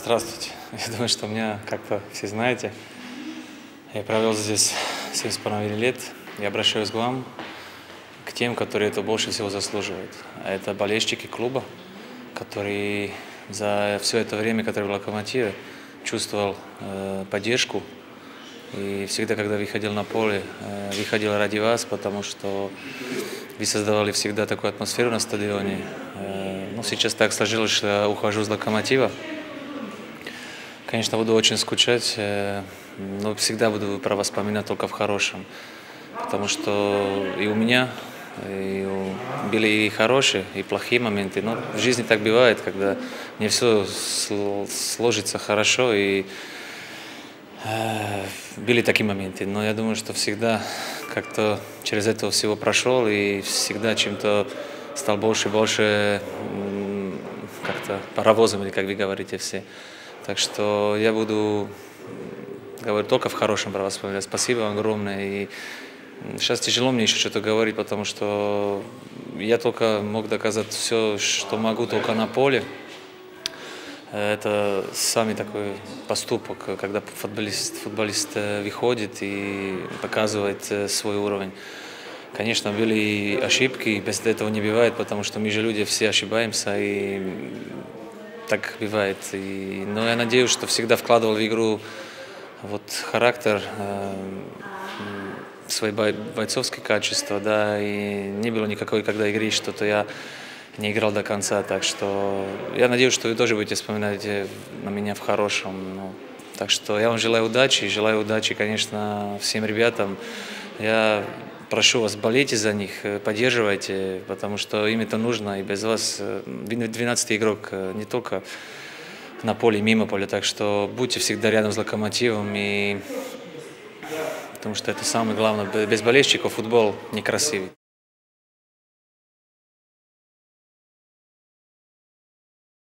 Здравствуйте. Я думаю, что меня как-то все знаете. Я провел здесь 7,5 лет. Я обращаюсь к вам, к тем, которые это больше всего заслуживают. А это болельщики клуба, который за все это время, которое в «Локомотиве», чувствовал э, поддержку. И всегда, когда выходил на поле, э, выходил ради вас, потому что вы создавали всегда такую атмосферу на стадионе. Э, ну, сейчас так сложилось, что я ухожу с «Локомотива». Конечно, буду очень скучать, э, но всегда буду про вас вспоминать только в хорошем. Потому что и у меня и были и хорошие, и плохие моменты. Но в жизни так бывает, когда не все сложится хорошо. И э, были такие моменты. Но я думаю, что всегда как-то через это всего прошел и всегда чем-то стал больше и больше как-то паровозом, или как вы говорите все. Так что я буду говорить только в хорошем про вас вспоминать. Спасибо вам огромное. И сейчас тяжело мне еще что-то говорить, потому что я только мог доказать все, что могу только на поле. Это самый такой поступок, когда футболист, футболист э, выходит и показывает э, свой уровень. Конечно, были и ошибки, без этого не бывает, потому что мы же люди все ошибаемся, и так бывает. И, но я надеюсь, что всегда вкладывал в игру вот характер, э, свои бойцовские качества, да, и не было никакой, когда игры что-то я не играл до конца, так что я надеюсь, что вы тоже будете вспоминать на меня в хорошем. Ну, так что я вам желаю удачи, желаю удачи, конечно, всем ребятам. Я прошу вас, болейте за них, э, поддерживайте, потому что им это нужно, и без вас 12 э, игрок э, не только на поле, мимо поля, так что будьте всегда рядом с локомотивом, и... потому что это самое главное, без болельщиков футбол некрасивый.